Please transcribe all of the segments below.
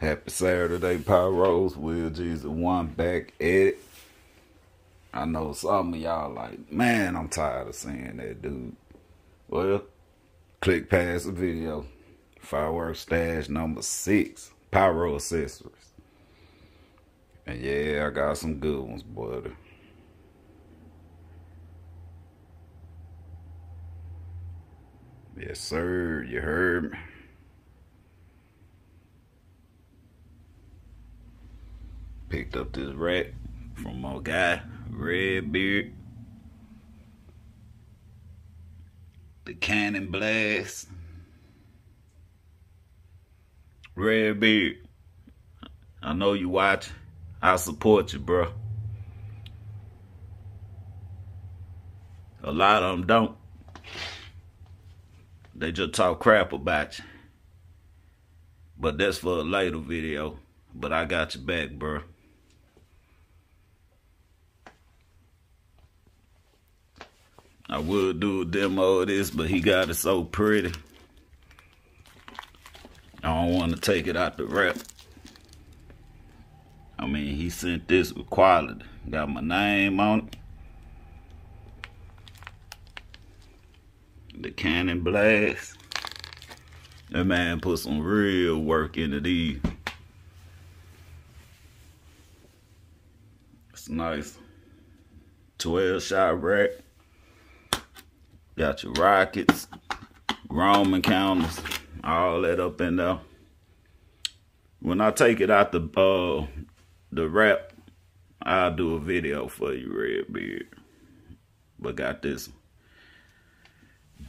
Dirty South Pyros, Will Geezy one back at it. I know some of y'all like, man, I'm tired of seeing that dude. Well, click past the video. Fireworks stash number six, Pyro accessories. And yeah, I got some good ones, buddy. Yes, sir. You heard me. Picked up this rack from my guy, Redbeard. The Cannon Blast. Redbeard. I know you watch. I support you, bro. A lot of them don't. They just talk crap about you. But that's for a later video. But I got your back, bro. I would do a demo of this, but he got it so pretty. I don't want to take it out the wrap. I mean, he sent this with quality. Got my name on it. The Cannon Blast. That man put some real work into these. It's nice. 12 shot rack. Got your rockets, Roman counters, all that up in there. When I take it out the uh the wrap, I'll do a video for you, Redbeard. But got this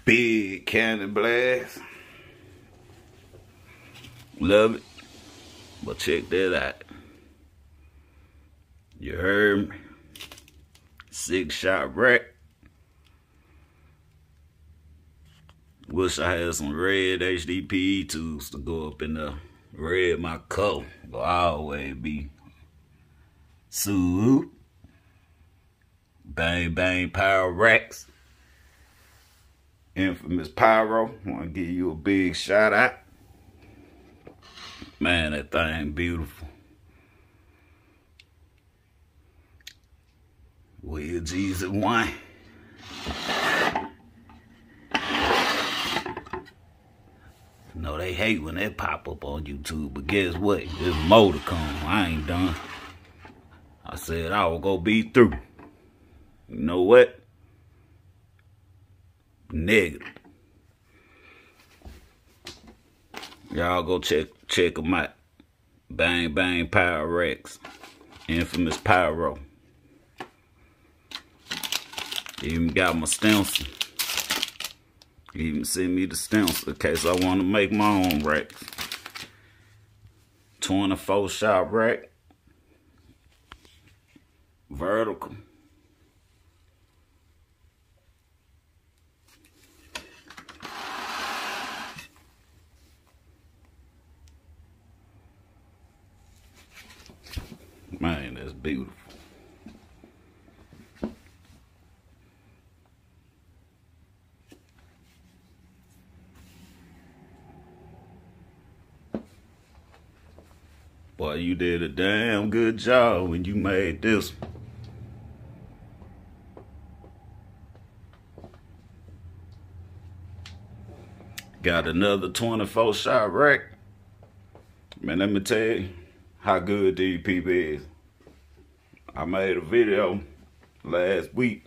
big cannon blast. Love it. But check that out. You heard me? Six shot rack. Wish I had some red HDPE tubes to go up in the red my color. Will always be Swoop. Bang Bang Power Racks. Infamous Pyro. Want to give you a big shout out. Man, that thing beautiful. Will Geezy wine. No, they hate when they pop up on YouTube, but guess what? There's more to come. I ain't done. I said I will go be through. You know what? Negative. Y'all go check check them out. Bang Bang Power Racks. Infamous Pyro. Even got my stencil. Even send me the stencil in case I want to make my own racks. 24 shot rack. Vertical. Man, that's beautiful. Boy, you did a damn good job when you made this. Got another 24 shot rack. Man, let me tell you how good these people is. I made a video last week.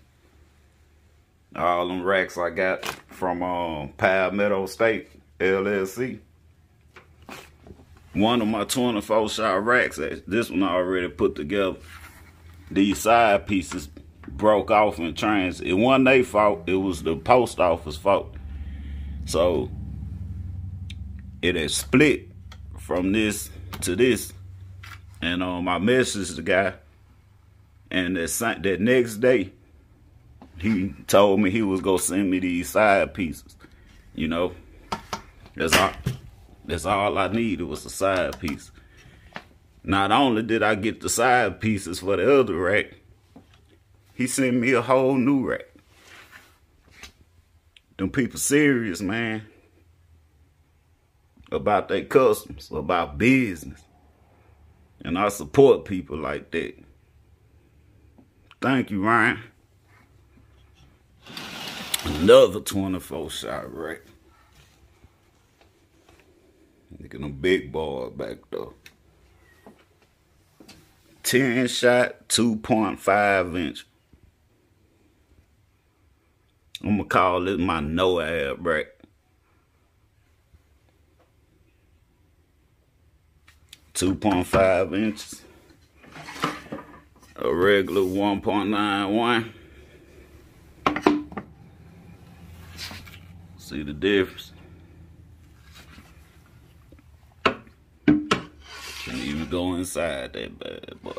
All them racks I got from um, Palmetto State LLC one of my 24 shot racks, this one I already put together. These side pieces broke off in transit. It wasn't fault, it was the post office fault. So it had split from this to this. And um, I messaged the guy, and that, that next day, he told me he was gonna send me these side pieces. You know, that's all. That's all I needed was a side piece. Not only did I get the side pieces for the other rack, he sent me a whole new rack. Them people serious, man. About their customs, about business. And I support people like that. Thank you, Ryan. Another 24 shot right. At them big balls back though. 10 shot, 2.5 inch. I'm gonna call this my no ab rack. Two point five inches. A regular one point nine one. See the difference? Go inside that bad boy.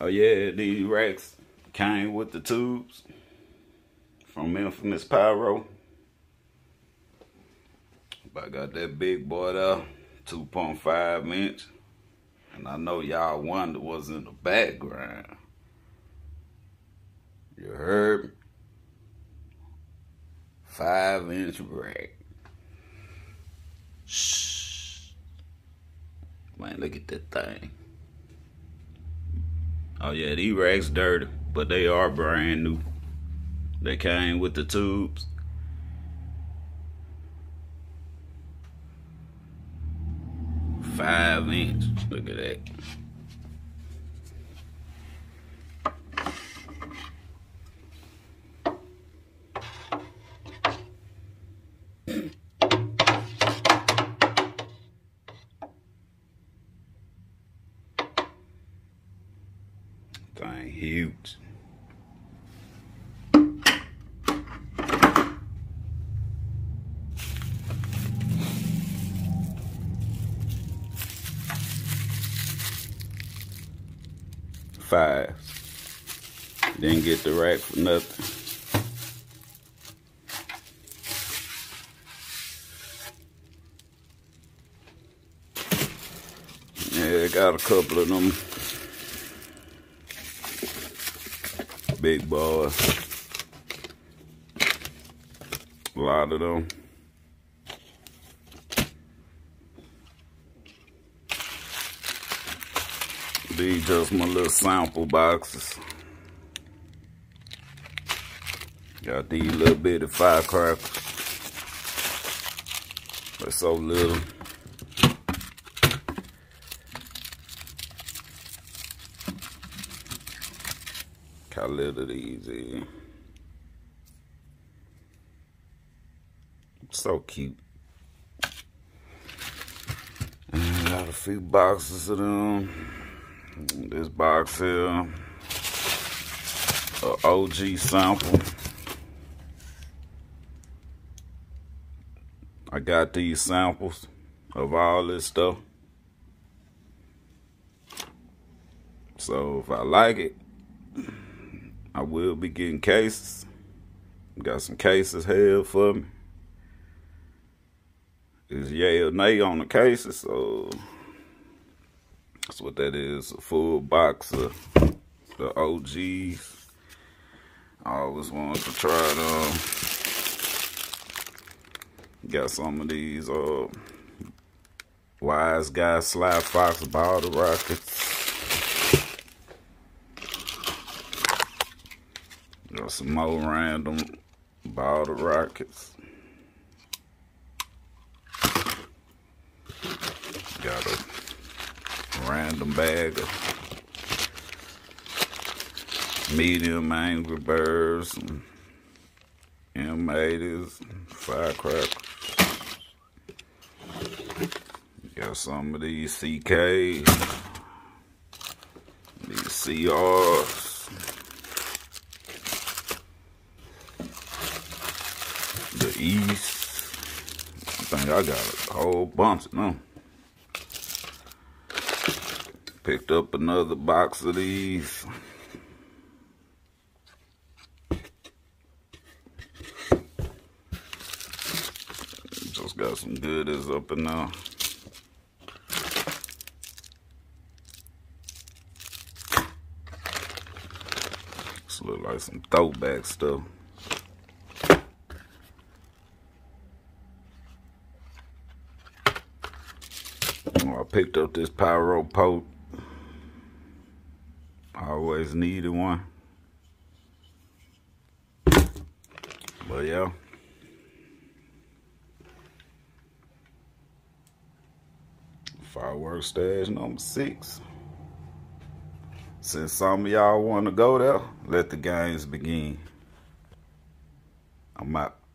Oh yeah, these racks came with the tubes from Infamous Pyro. But I got that big boy there, 2.5 inch. And I know y'all wonder what's in the background. You heard me? Five inch rack. Shh. Man, look at that thing. Oh yeah, these racks dirty, but they are brand new. They came with the tubes. Five inch, look at that. Thing huge. Five. Didn't get the rack for nothing. Yeah, got a couple of them big boys. A lot of them. These just my little sample boxes. Got these little bitty firecrackers. They're so little. How little these is. So cute. Got a few boxes of them. This box here, OG sample. I got these samples of all this stuff. So if I like it, I will be getting cases. Got some cases held for me. It's yay or nay on the cases, so that's what that is. A full box of the OGs. I always wanted to try them. Got some of these uh wise guy slap fox bottle rockets. Got some more random bottle rockets. Got a random bag of medium Angry Birds and M80s, firecrackers. Got some of these CKs, these CRs. The East. I think I got a whole bunch of them. Picked up another box of these. Just got some goodies up in there. This look like some throwback stuff. I picked up this pyro poke. Always needed one. But yeah. Fireworks stage number six. Since some of y'all want to go there, let the games begin. I'm out.